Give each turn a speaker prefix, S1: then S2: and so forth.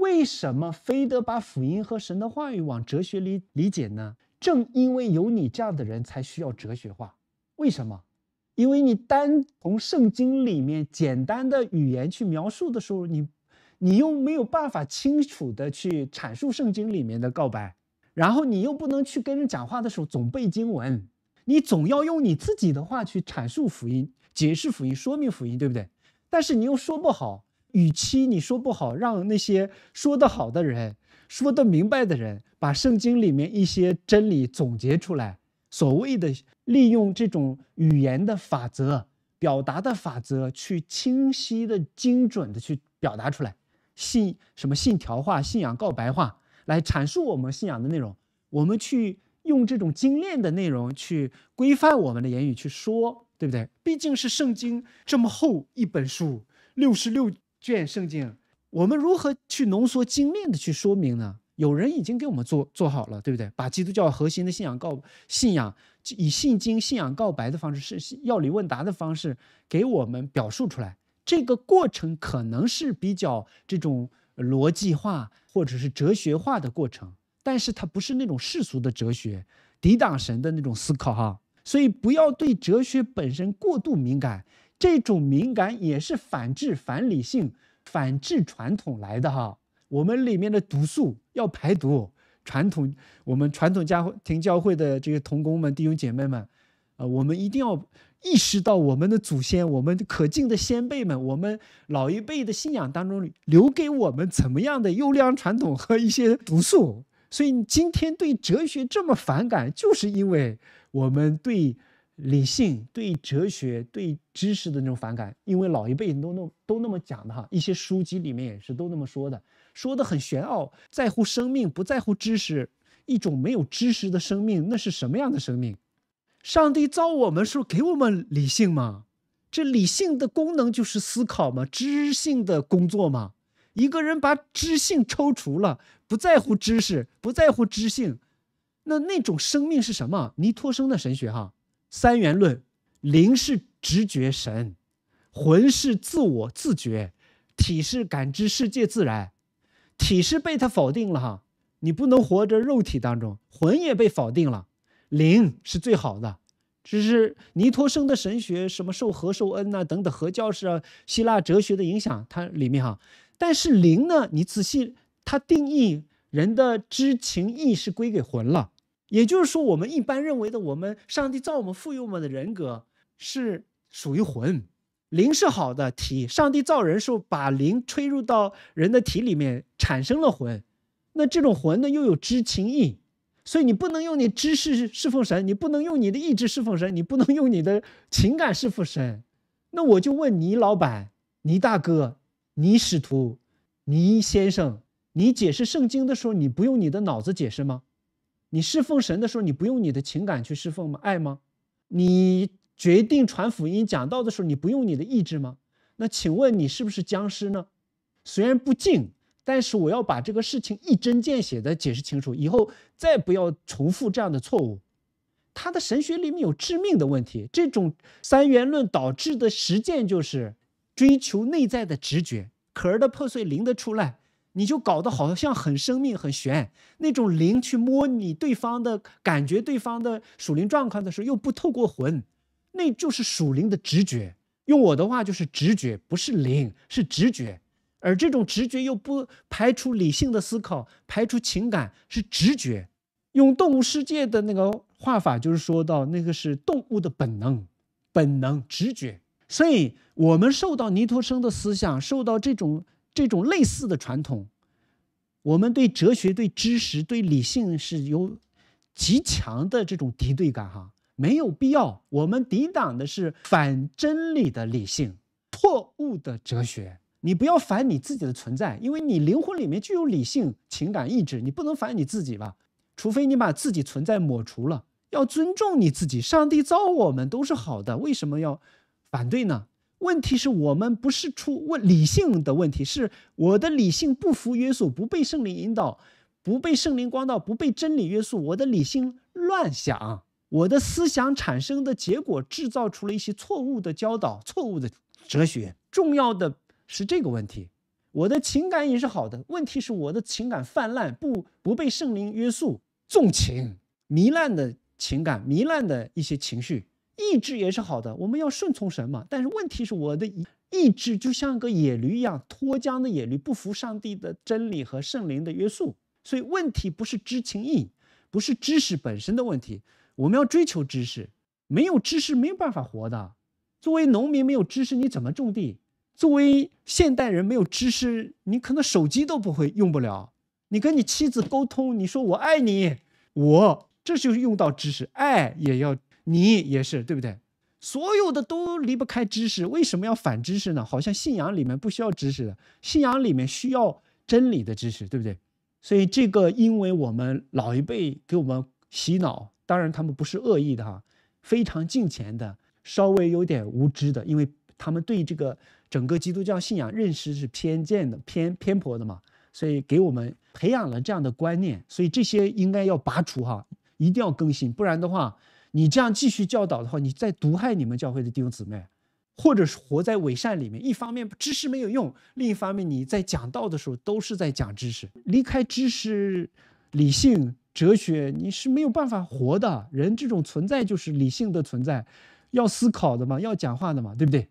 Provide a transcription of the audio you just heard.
S1: 为什么非得把福音和神的话语往哲学里理解呢？正因为有你这样的人，才需要哲学化。为什么？因为你单从圣经里面简单的语言去描述的时候，你，你又没有办法清楚的去阐述圣经里面的告白，然后你又不能去跟人讲话的时候总背经文，你总要用你自己的话去阐述福音、解释福音、说明福音，对不对？但是你又说不好，与其你说不好，让那些说得好的人、说得明白的人把圣经里面一些真理总结出来。所谓的利用这种语言的法则、表达的法则，去清晰的、精准的去表达出来，信什么信条化、信仰告白化，来阐述我们信仰的内容。我们去用这种精炼的内容去规范我们的言语去说，对不对？毕竟是圣经这么厚一本书，六十六卷圣经，我们如何去浓缩精炼的去说明呢？有人已经给我们做做好了，对不对？把基督教核心的信仰告信仰以信经信仰告白的方式，是要理问答的方式给我们表述出来。这个过程可能是比较这种逻辑化或者是哲学化的过程，但是它不是那种世俗的哲学，抵挡神的那种思考哈。所以不要对哲学本身过度敏感，这种敏感也是反智、反理性、反智传统来的哈。我们里面的毒素要排毒，传统我们传统家庭教会的这个童工们、弟兄姐妹们，呃，我们一定要意识到我们的祖先、我们可敬的先辈们、我们老一辈的信仰当中留给我们怎么样的优良传统和一些毒素。所以今天对哲学这么反感，就是因为我们对理性、对哲学、对知识的那种反感，因为老一辈都那都那么讲的哈，一些书籍里面也是都那么说的。说的很玄奥，在乎生命，不在乎知识。一种没有知识的生命，那是什么样的生命？上帝造我们是给我们理性吗？这理性的功能就是思考吗？知性的工作吗？一个人把知性抽除了，不在乎知识，不在乎知性，那那种生命是什么？尼托生的神学哈，三元论，灵是直觉神，魂是自我自觉，体是感知世界自然。体是被他否定了哈，你不能活着肉体当中，魂也被否定了，灵是最好的，只是尼托生的神学，什么受和受恩呐等等，和教士啊，希腊哲学的影响，它里面哈，但是灵呢，你仔细它定义人的知情意是归给魂了，也就是说，我们一般认为的，我们上帝造我们赋予我们的人格是属于魂。灵是好的体，上帝造人时候把灵吹入到人的体里面，产生了魂。那这种魂呢，又有知情意，所以你不能用你知识侍奉神，你不能用你的意志侍奉神，你不能用你的情感侍奉神。那我就问你，老板，你大哥，你使徒，你先生，你解释圣经的时候，你不用你的脑子解释吗？你侍奉神的时候，你不用你的情感去侍奉吗？爱吗？你？决定传福音讲道的时候，你不用你的意志吗？那请问你是不是僵尸呢？虽然不敬，但是我要把这个事情一针见血的解释清楚，以后再不要重复这样的错误。他的神学里面有致命的问题，这种三元论导致的实践就是追求内在的直觉，壳儿的破碎，灵的出来，你就搞得好像很生命很玄，那种灵去摸你对方的感觉，对方的属灵状况的时候，又不透过魂。那就是属灵的直觉，用我的话就是直觉，不是灵，是直觉。而这种直觉又不排除理性的思考，排除情感，是直觉。用动物世界的那个画法，就是说到那个是动物的本能、本能、直觉。所以，我们受到尼托生的思想，受到这种这种类似的传统，我们对哲学、对知识、对理性是有极强的这种敌对感，哈。没有必要，我们抵挡的是反真理的理性、错误的哲学。你不要反你自己的存在，因为你灵魂里面具有理性、情感、意志，你不能反你自己吧？除非你把自己存在抹除了。要尊重你自己，上帝造我们都是好的，为什么要反对呢？问题是我们不是出问理性的问题，是我的理性不服约束，不被圣灵引导，不被圣灵光照，不被真理约束，我的理性乱想。我的思想产生的结果，制造出了一些错误的教导、错误的哲学。重要的是这个问题，我的情感也是好的，问题是我的情感泛滥，不不被圣灵约束，纵情糜烂的情感，糜烂的一些情绪，意志也是好的，我们要顺从神嘛。但是问题是我的意志就像个野驴一样，脱缰的野驴，不服上帝的真理和圣灵的约束。所以问题不是知情意，不是知识本身的问题。我们要追求知识，没有知识没有办法活的。作为农民没有知识你怎么种地？作为现代人没有知识，你可能手机都不会用不了。你跟你妻子沟通，你说我爱你，我这就是用到知识，爱也要你也是对不对？所有的都离不开知识，为什么要反知识呢？好像信仰里面不需要知识的，信仰里面需要真理的知识，对不对？所以这个，因为我们老一辈给我们洗脑，当然他们不是恶意的哈，非常近前的，稍微有点无知的，因为他们对这个整个基督教信仰认识是偏见的、偏偏颇的嘛，所以给我们培养了这样的观念，所以这些应该要拔除哈，一定要更新，不然的话，你这样继续教导的话，你在毒害你们教会的弟兄姊妹。或者是活在伪善里面，一方面知识没有用，另一方面你在讲道的时候都是在讲知识，离开知识、理性、哲学，你是没有办法活的。人这种存在就是理性的存在，要思考的嘛，要讲话的嘛，对不对？